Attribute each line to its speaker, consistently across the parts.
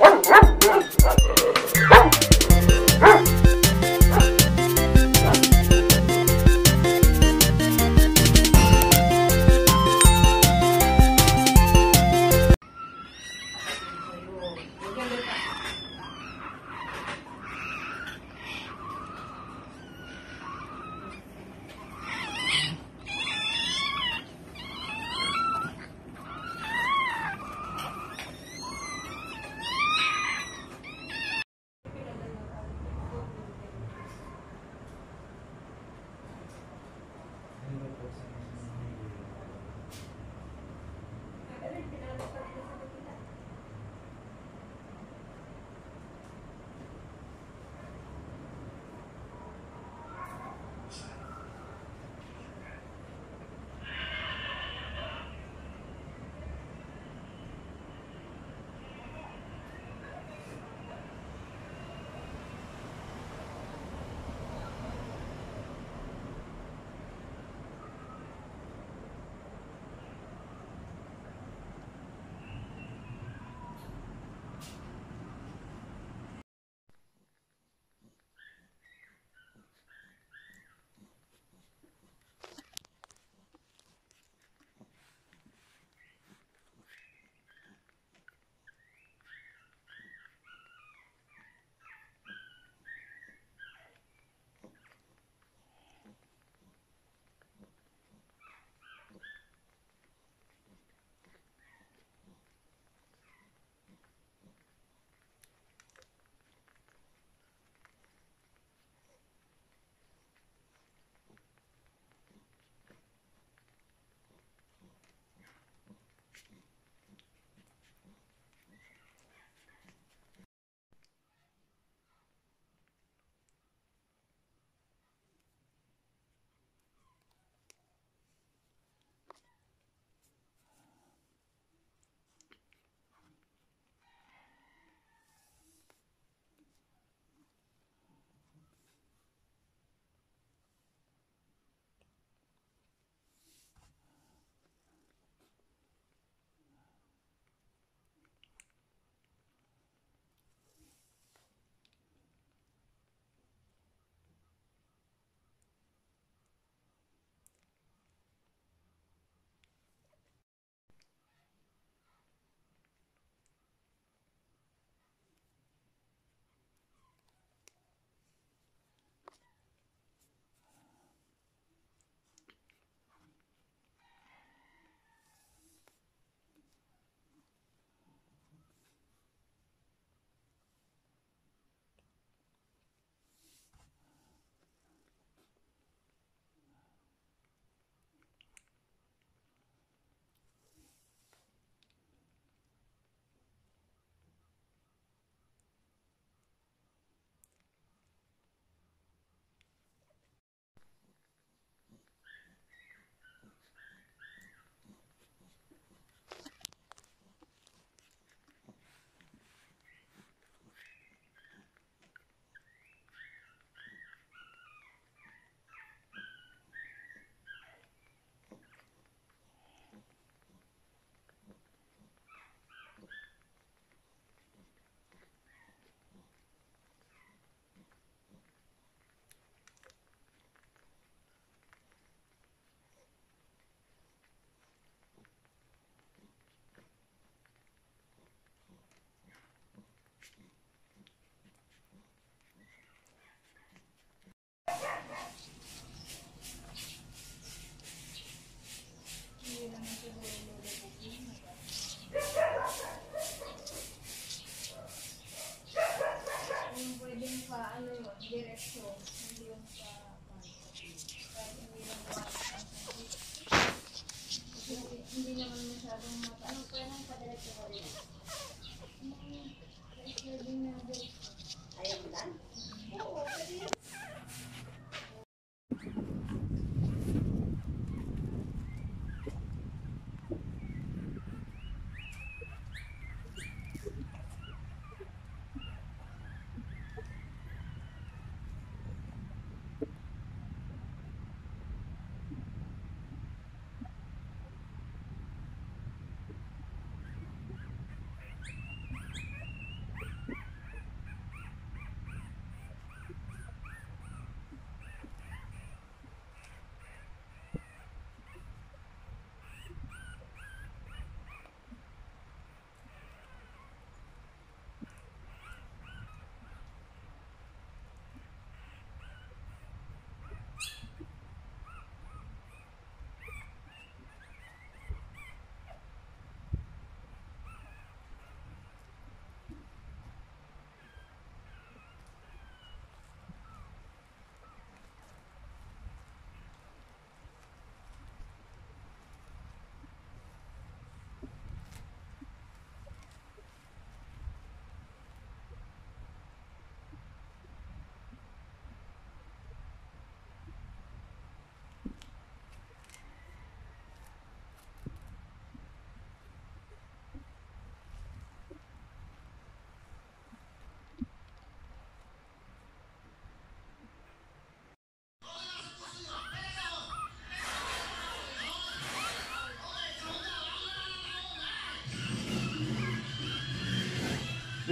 Speaker 1: Oh,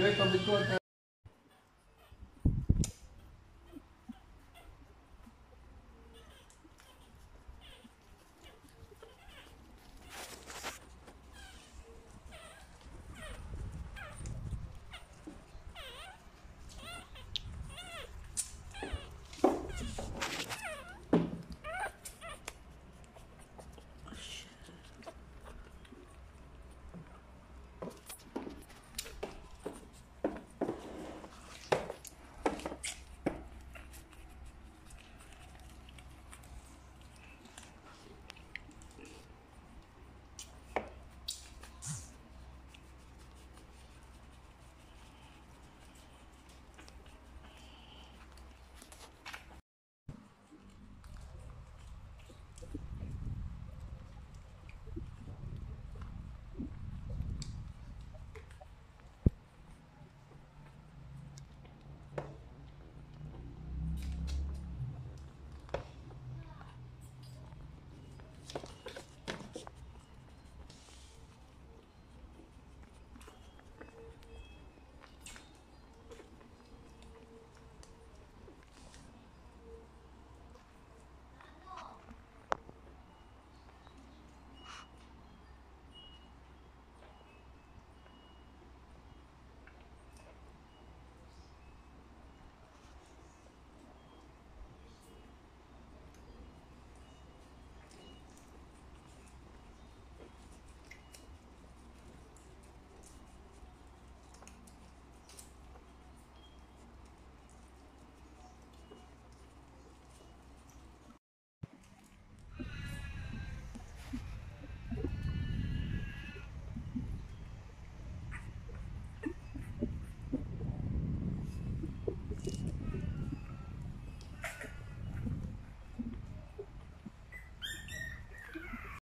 Speaker 1: Yung itong likod,